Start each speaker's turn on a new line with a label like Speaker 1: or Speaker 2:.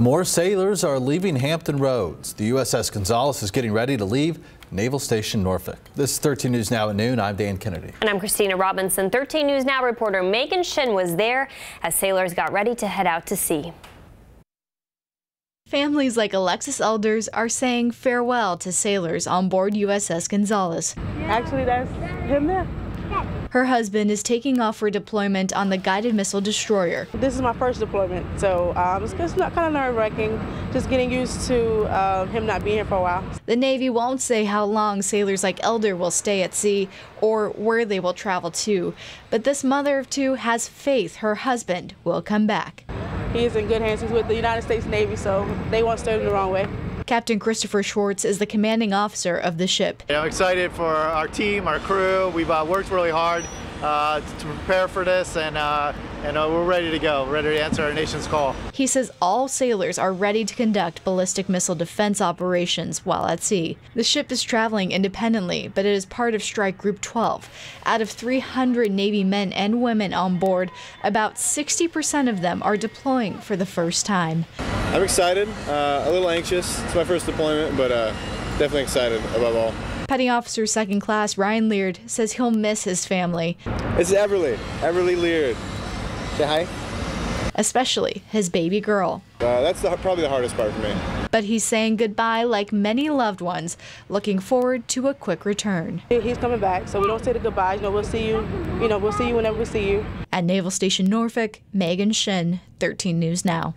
Speaker 1: More sailors are leaving Hampton Roads. The USS Gonzalez is getting ready to leave Naval Station Norfolk. This is 13 News Now at noon. I'm Dan Kennedy.
Speaker 2: And I'm Christina Robinson. 13 News Now reporter Megan Shin was there as sailors got ready to head out to sea.
Speaker 3: Families like Alexis Elders are saying farewell to sailors on board USS Gonzalez.
Speaker 4: Actually, that's him there.
Speaker 3: Her husband is taking off for deployment on the guided missile destroyer.
Speaker 4: This is my first deployment, so um, it's, it's not kind of nerve wracking. Just getting used to uh, him not being here for a while.
Speaker 3: The Navy won't say how long sailors like Elder will stay at sea or where they will travel to, but this mother of two has faith her husband will come back.
Speaker 4: He is in good hands. He's with the United States Navy, so they won't steer him the wrong way.
Speaker 3: Captain Christopher Schwartz is the commanding officer of the ship.
Speaker 5: I'm excited for our team, our crew. We've uh, worked really hard uh, to prepare for this, and uh, and uh, we're ready to go, ready to answer our nation's call.
Speaker 3: He says all sailors are ready to conduct ballistic missile defense operations while at sea. The ship is traveling independently, but it is part of Strike Group 12. Out of 300 Navy men and women on board, about 60% of them are deploying for the first time.
Speaker 6: I'm excited, uh, a little anxious. It's my first deployment, but uh, definitely excited above all.
Speaker 3: Petty Officer Second Class Ryan Leard says he'll miss his family.
Speaker 6: It's Everly, Everly Leard. Say hi.
Speaker 3: Especially his baby girl.
Speaker 6: Uh, that's the, probably the hardest part for me.
Speaker 3: But he's saying goodbye like many loved ones, looking forward to a quick return.
Speaker 4: He's coming back, so we don't say the goodbyes. You know, we'll see you. You know, we'll see you whenever we see you.
Speaker 3: At Naval Station Norfolk, Megan Shin, 13 News Now.